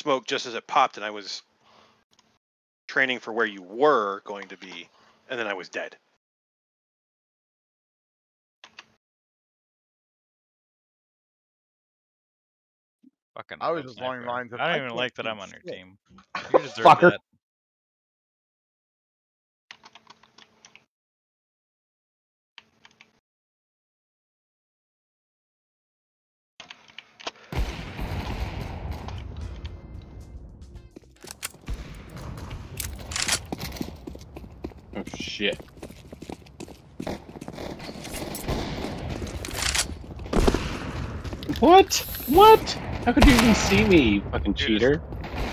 smoke just as it popped, and I was training for where you were going to be, and then I was dead. Fucking I was no just along the lines of, I I don't even like that I'm on your team. You deserve Fucker. that. Shit. What? What? How could you even see me, you fucking Dude, cheater?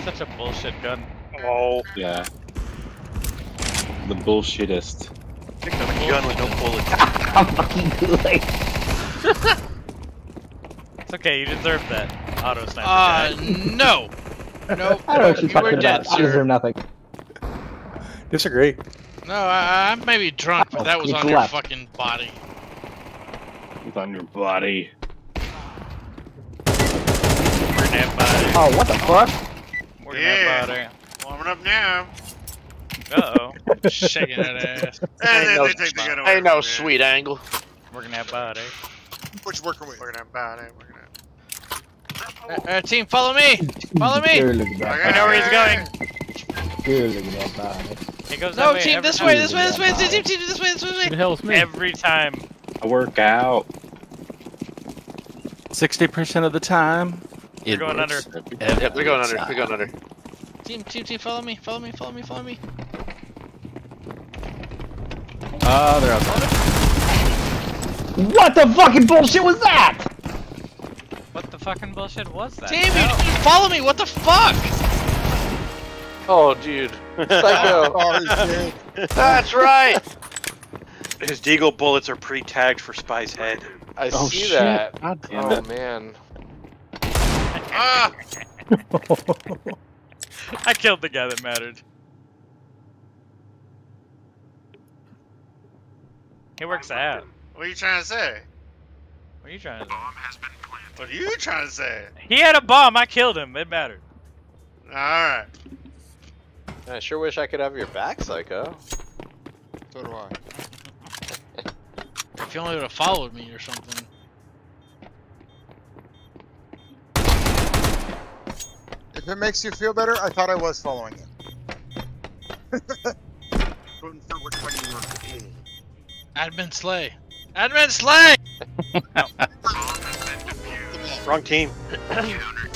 Such a bullshit gun. Oh, Yeah. The bullshittest. picked up a gun with no bullets. I'm fucking Kool-Aid. It's okay, you deserve that auto sniper. Uh, guy. no. Nope. I don't know what you're you were talking dead, about. I deserve nothing. Disagree. No, I, I may be drunk, but Oh, that was he's on your fucking body. It's on your body. Oh, what the fuck? More grenade Yeah. Warming up now. Uh oh. Shaking that ass. And then no- they take the gun away. Ain't no from you. sweet angle. Working grenade body. Which working with? We're gonna buy it. We're gonna. Uh, uh, team, follow me. Follow me. Good look at that. I know where he's going. Good look at that body. He goes No, that way team, this way, this way, this way, this team, team, this way, this way, this way. the hell's me? Every time. I work out. Sixty percent of the time. We're it going works under. every Yep, we're going under. time. We're going under. Team, team, team, follow me, follow me, follow me, follow me. Oh, they're outside. What the fucking bullshit was that? What the fucking bullshit was that? Team, you, you follow me. What the fuck? Oh, dude. Psycho. Oh. That's right. His deagle bullets are pre-tagged for Spy's head. I Oh, see shit. that. God damn Oh, it. man. Ah! I killed the guy that mattered. He works out. What are you trying to say? What are you trying to do? What are you trying to say? He had a bomb. I killed him. It mattered. All right. I sure wish I could have your back, Psycho. So do I. If you only would have followed me or something. If it makes you feel better, I thought I was following you. Voting for which one you were. Admin slay. Admin slay. Wrong team.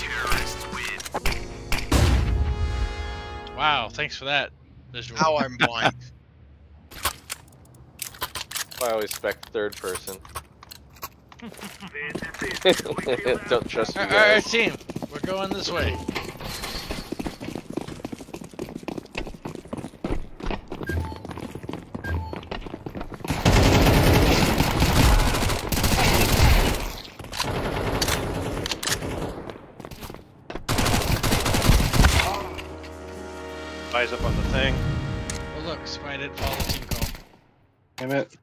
Wow, thanks for that. Visual. How I'm blind. I always spec third person. Don't trust you All right, team, we're going this way. Damn it.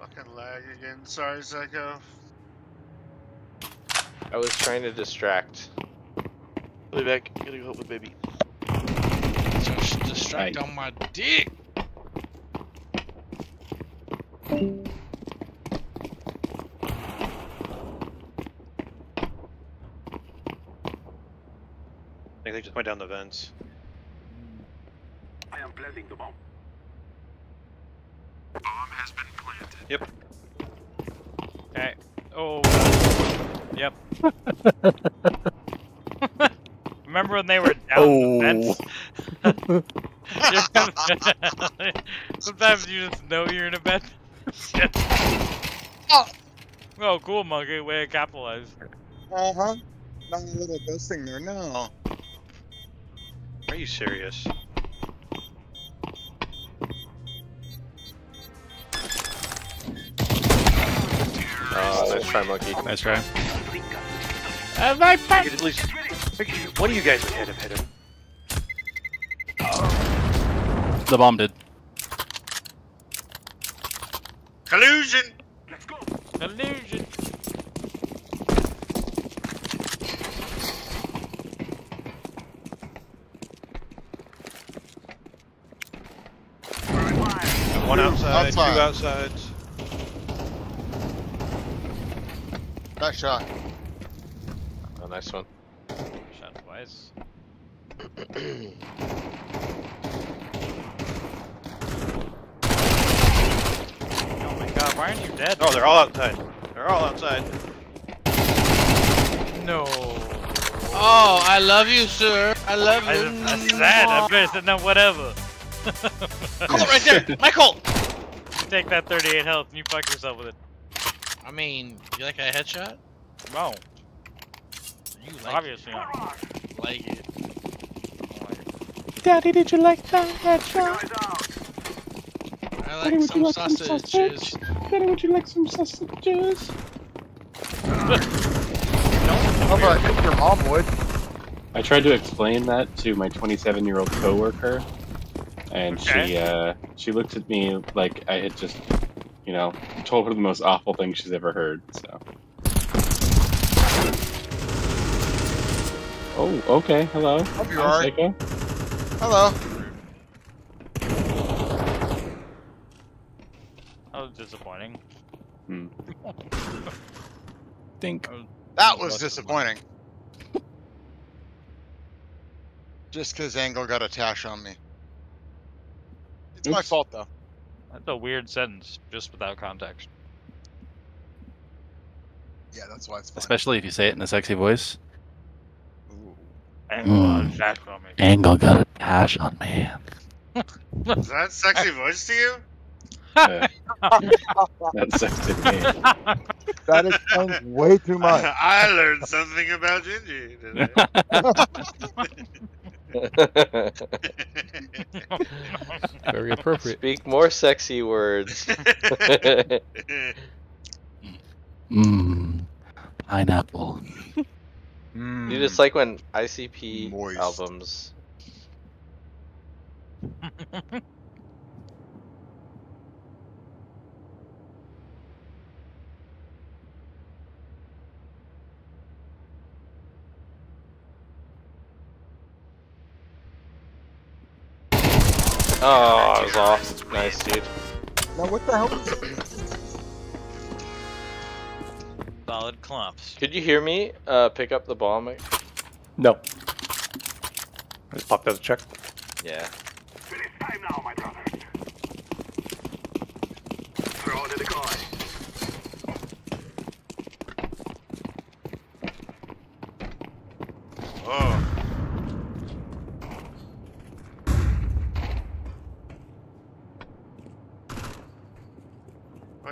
Fucking lag again. Sorry, Psycho. I was trying to distract. I'll be back. Gotta go help with baby. Just distract on my dick. I think they just went down the vents. I am planting the bomb. Okay. Oh. Yep. Remember when they were down Oh. the vents? Sometimes you just know you're in a vent. Oh. oh, cool, monkey. Way to capitalize. Uh huh. Not a little ghosting there. No. Are you serious? Oh, nice try, monkey. Nice try. Uh, my part. At least one of you guys ahead of him. The bomb did. Collusion. Let's go. Collusion. One outside, outside. two outsides. That shot. Oh, nice one. Shot twice. Oh my god, why aren't you dead? Oh, they're all outside. They're all outside. No. Oh, I love you, sir. I love I, you. I said, I'm gonna say no, whatever. Colt right there. Michael. You take that 38 health and you fuck yourself with it. I mean, you like a headshot? No, You like obviously not. it. Like it. Daddy, did you like that headshot? I like some sausages. Daddy, would you like some sausages? Oh, but I think your mom would. I tried to explain that to my 27 year old coworker, and she uh, she looked at me like I had just, you know, told her the most awful thing she's ever heard. So. Oh, okay. Hello. Hope you Hi, are. Psycho. Hello. That was disappointing. Hmm. Think. That was disappointing. Just because Angle got a tash on me. It's my fault though. That's a weird sentence, just without context. Yeah, that's why it's fine. Especially if you say it in a sexy voice. And Mm. uh, on me. Angle got a dash on me. Is that sexy voice to you? Uh, that's such a game. That explains way too much. I learned something about Gingy today. Very appropriate. Speak more sexy words. Mmm. Pineapple. Mm. You just like when ICP Moist. albums. Oh, I was off. Nice, dude. Now what the hell is? Solid clumps. Could you hear me uh, pick up the ball, Mike? No. I just popped out a check. Yeah. oh.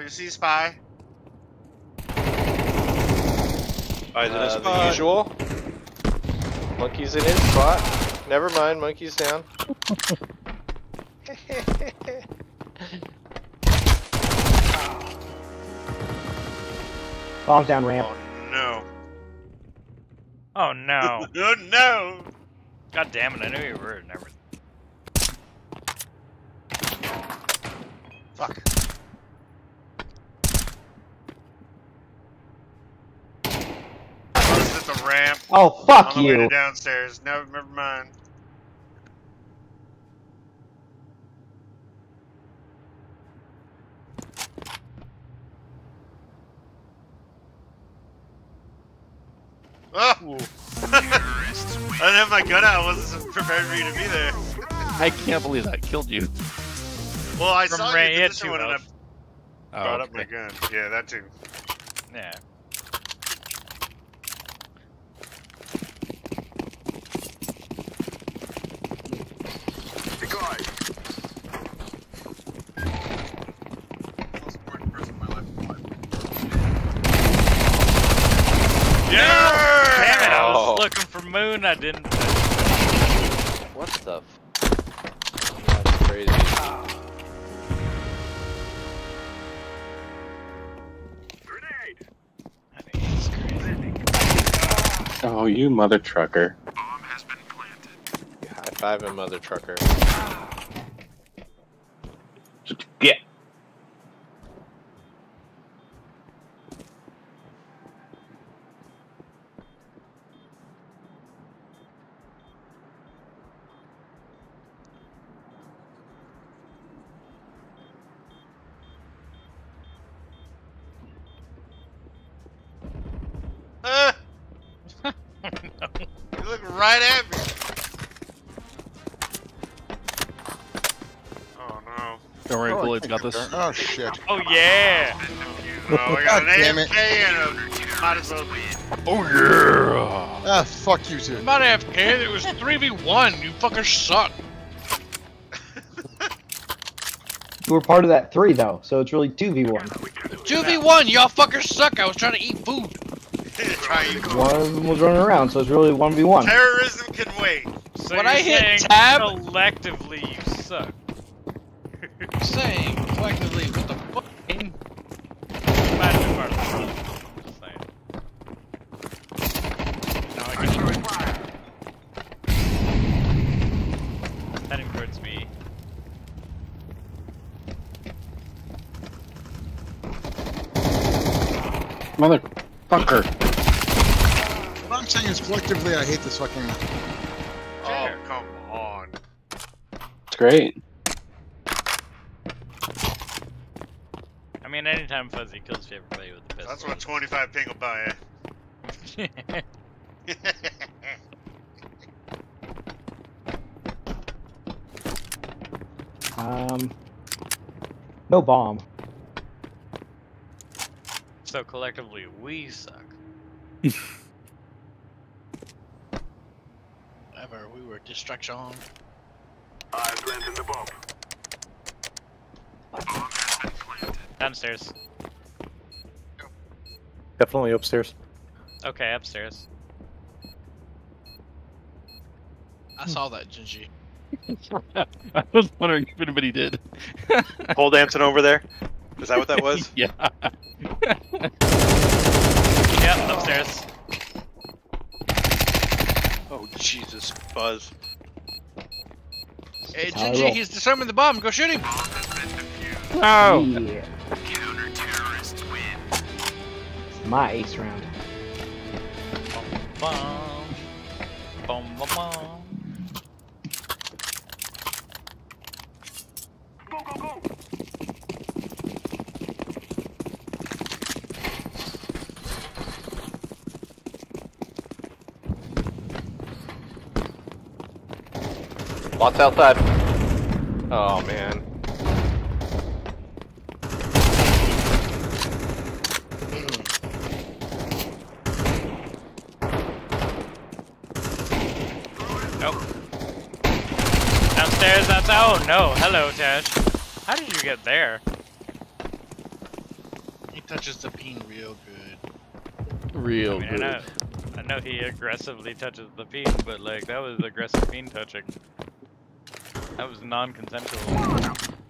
You see Spy? Eyes in a Uh, the usual. Monkey's in his spot. Never mind, monkey's down. Bombs down ramp. Oh no. Oh no. oh no. God damn it, I knew you were and everything. Fuck. I the ramp Oh, fuck on the way you. to downstairs. Never, never mind. Oh! I didn't have my gun out. I wasn't prepared for you to be there. I can't believe that killed you. Well, I From saw Ray, you he did this one and I health. Oh, brought up my gun. Yeah, that too. Yeah. Yeah! Damn it, I Oh. was looking I didn't. What the? F- That's crazy. Oh, you mother trucker. High five him, mother trucker. Right at me. Oh no. Don't worry, Oh, Bullet's got this. Oh shit. Oh yeah! Oh, we got God an damn it. AFK and a might as well be. Oh yeah! Ah, fuck you two. I'm not AFK. It was 3v1. You fuckers suck. You were part of that three though, so it's really two v one. 2v1. Y'all fuckers suck. I was trying to eat food. Trying One of them was running around, so it's really one v one. Terrorism can wait. So When I hit tab- collectively you suck. I'm saying collectively, what the fuck? Might have been part of the problem. Just saying. No, I can Heading towards me. Motherfucker. What I'm saying is collectively, I hate this fucking. Oh, come on. It's great. I mean, anytime Fuzzy kills everybody with the pistol. That's what 25 ping will buy you. Um, no bomb. so collectively we suck. Whatever. We were distraction. Downstairs. Definitely upstairs. Okay, upstairs. I saw that, Gingy. I was wondering if anybody did. Pole dancing over there. Is that what that was? yeah. Yep, upstairs. Jesus, Buzz. Hey, how I Gingy, he's disarming the bomb. Go shoot him. No. Yeah. My ace round. Bum, bum, bum, bum. Lots outside. Oh man. Nope. Downstairs, that's oh no. Hello, Tash. How did you get there? He touches the peen real good. Real I mean, I good. know, I know he aggressively touches the peen, but like that was aggressive peen touching. That was non-consensual.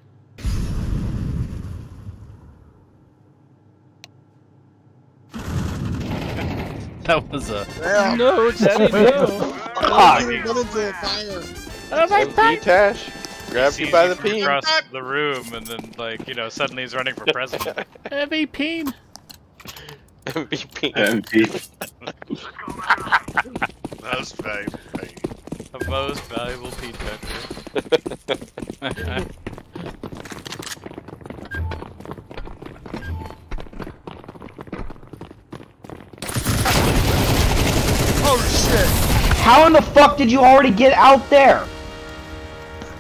That was a. Yeah. No, Daddy, no. Fuck. Get into the fire. MP Tash. Grab you by the from peen. across the room, and then like you know suddenly he's running for president. Heavy peen. MVP. MP. That's right. right. the most valuable peen toucher. Oh shit. How in the fuck did you already get out there?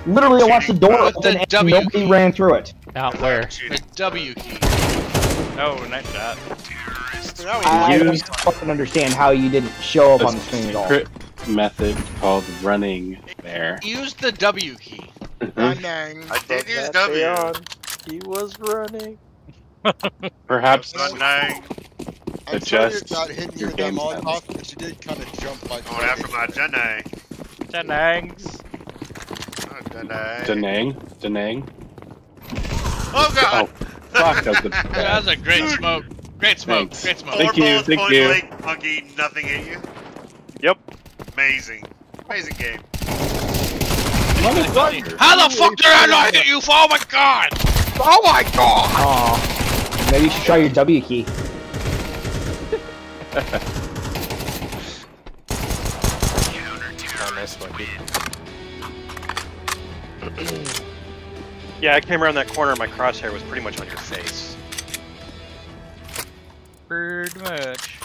Literally, I watched the door With the open and W nobody key. ran through it. Out where? The W key. Oh, nice shot. That I don't fucking understand how you didn't show up on the screen at all. secret method called running there. Use the W key. Dang, dang. I did use W. on. He was running. Perhaps Not nine. I'm sorry Adjust you're not hitting you your with that game Molotov, but you did kind of jump like. Going after my Jedi. Jennings. Oh, Jedi. Danang. Danang. Oh god! Oh, fuck. That was the That was a great smoke. Great smoke. Thanks. Great smoke. Four Thank you, bullets, thank point you. blank, monkey, nothing hit you. Yep. Amazing. Amazing game. How the fuck did I not hit you? For? Oh my god! Oh my god! Aw. Maybe you should try your W key. Nice monkey. Yeah, I came around that corner and my crosshair was pretty much on your face. Pretty much.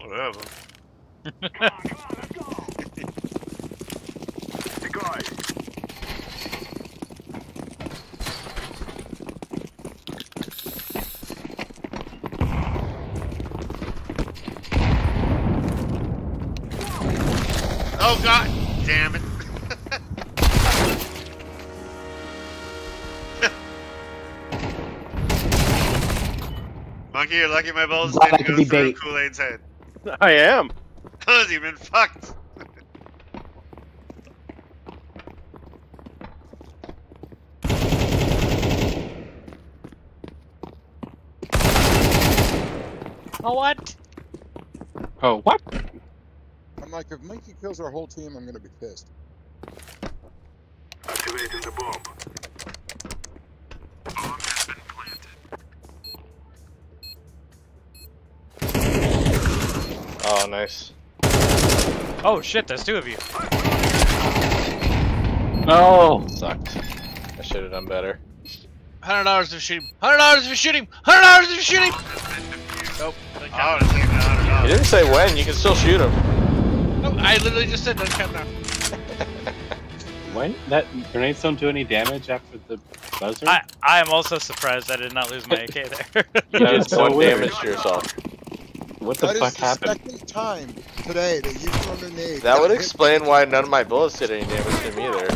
Whatever. Oh god damn it. Monkey, you're lucky my balls Glad I didn't go through bait. Kool-Aid's head. I am. Cause you've been fucked. Oh what? Oh, what? I'm like, if Mikey kills our whole team, I'm gonna be pissed. Activating the bomb. Oh, nice. Oh shit, there's two of you. No! Sucked. I should have done better. Hundred dollars if you shoot him. Hundred dollars if you shoot him. Hundred dollars if you shoot him. Nope. doesn't Oh, count. it's even a You didn't say when. You can still shoot him. Nope, I literally just said doesn't count now. Why? That grenades don't do any damage after the buzzer? I I am also surprised I did not lose my AK there. You did is so one weird. damage to yourself. what the That is fuck the happened? second time today that you've thrown a grenade. That would hit explain why none of my bullets did any damage to me either.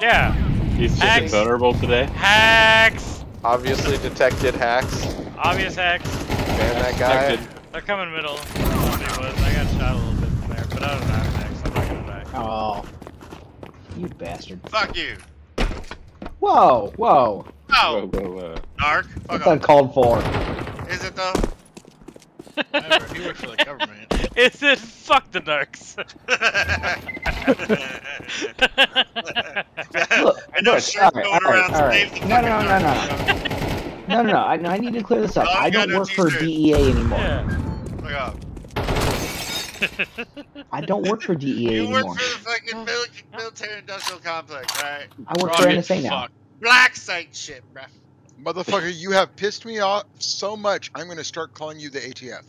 yeah. He's just Axe. invulnerable today? Hacks. Obviously detected hacks. Obvious hacks. Ban that guy. Expected. They're coming middle. I got shot a little bit from there, but I don't have hacks. I'm not gonna die. Oh. You bastard. Fuck you. Whoa, whoa. Oh, Whoa, whoa, whoa. Narc. Fuck That's off. uncalled for. Is it though? Whatever, he works for the government. Is it fuck the narcs? Look, I know look, shirt alright, going alright, around alright. Steve the No, no, no, no, no. No, no, no. I, I need to clear this up. Oh, I don't no work for. DEA anymore. yeah. Fuck off. I don't work for DEA You work for the fucking mil- military industrial complex, right? I work Oh, for get NSA now. fucked. Black site shit, bruh. Motherfucker, you have pissed me off so much. I'm gonna start calling you the ATF.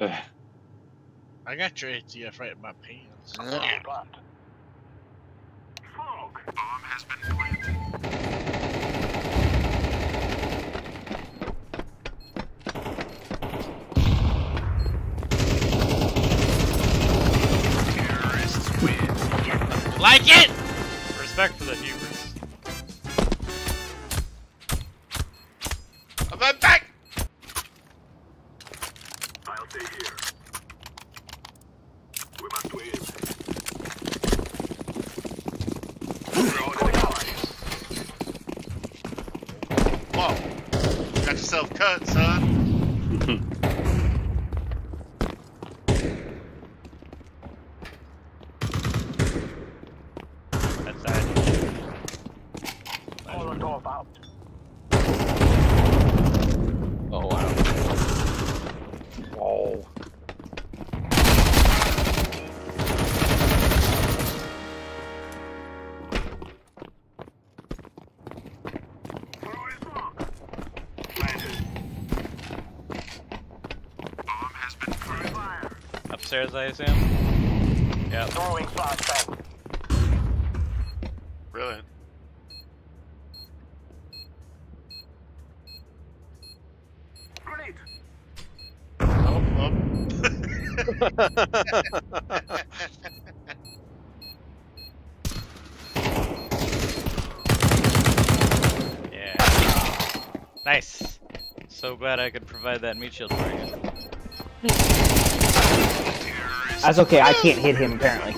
Ugh. I got your ATF right in my pants. Yeah. Like it! Respect for the hubris. I'm back! I'll stay here. We must win. Whoa. Got yourself cut, son. Upstairs, I assume. Yep. Brilliant. Oh, oh. Yeah. Nice. So glad I could provide that meat shield for you. That's okay. I can't hit him apparently.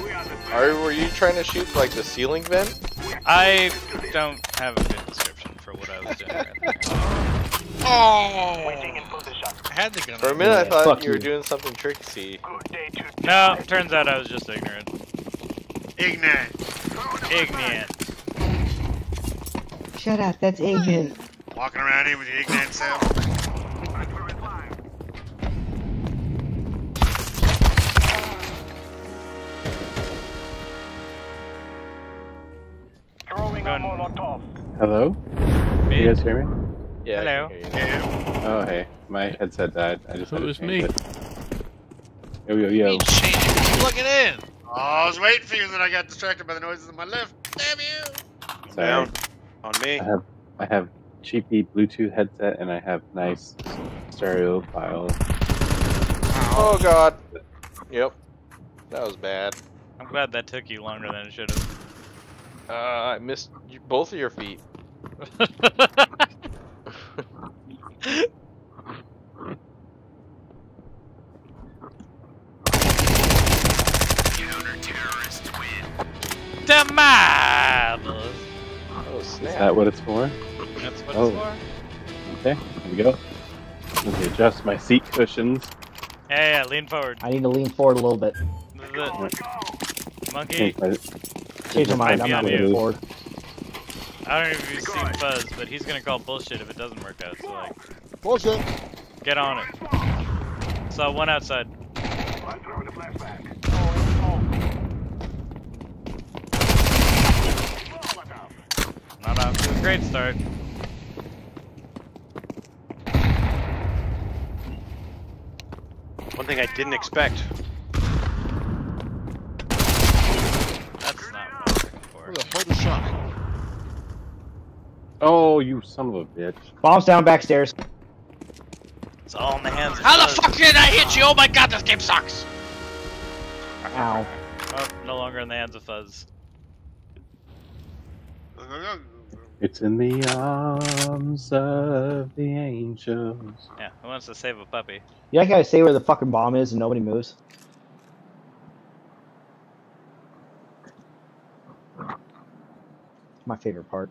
Are were you trying to shoot like the ceiling vent? I don't have a good description for what I was doing right. Oh! I had the gun. For a minute, I thought fuck you were you. doing something tricksy. No, turns out I was just ignorant. Ignorant. Ignorant. Shut up. That's ignorant. Walking around here with your ignorant self. Going Hello? You guys hear me? Yeah. I Hello. hear Oh, hey. My headset died. I just So it was me. it. Yo, yo, yo. Change it. Plug it in. Oh, I was waiting for you, and then I got distracted by the noises on my left. Damn you! Sorry. Down. On me. I have I have cheapy Bluetooth headset and I have nice stereo file. Oh god. Yep. That was bad. I'm glad that took you longer than it should have. Uh, I missed you, both of your feet. Marvelous. Oh Is that what it's for? That's what Oh. it's for. Okay, here we go. Let me adjust my seat cushions. Yeah, yeah, lean forward. I need to lean forward a little bit. This is. Monkey, Change my- Change my mind. I'm not Might be on forward. I don't know if you've seen Fuzz, but he's gonna call bullshit if it doesn't work out. So like, Bullshit. get on it. Saw one outside. Not off to a great start. One thing I didn't expect. That's not what I was looking for. Where the hell the shot? Oh, you son of a bitch. Bombs down backstairs. It's all in the hands of How the Fuzz. fuck did I hit you? Oh my god, this game sucks! Ow. Oh, no longer in the hands of Fuzz. It's in the arms of the angels. Yeah, who wants to save a puppy? You like how I say where the fucking bomb is and nobody moves? My favorite part.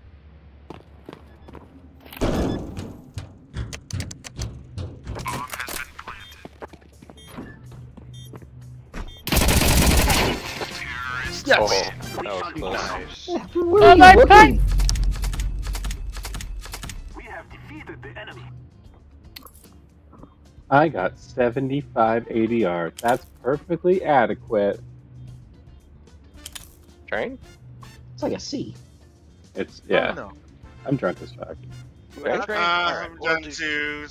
Oh, that was close. Nice. Where are you looking? I got 75 ADR. That's perfectly adequate. Train? It's like a C. It's, yeah, No. I'm drunk as fuck. Train? Uh, I'm done too.